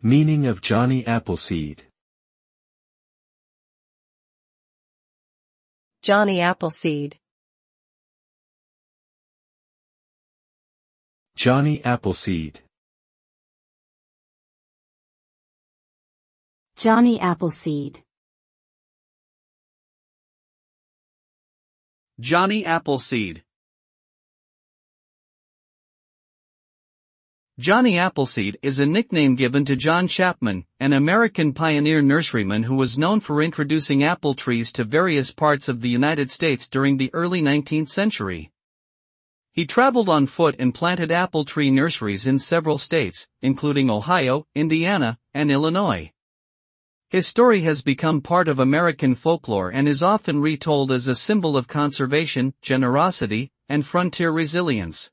Meaning of Johnny Appleseed. Johnny Appleseed. Johnny Appleseed. Johnny Appleseed. Johnny Appleseed. Johnny Appleseed is a nickname given to John Chapman, an American pioneer nurseryman who was known for introducing apple trees to various parts of the United States during the early 19th century. He traveled on foot and planted apple tree nurseries in several states, including Ohio, Indiana, and Illinois. His story has become part of American folklore and is often retold as a symbol of conservation, generosity, and frontier resilience.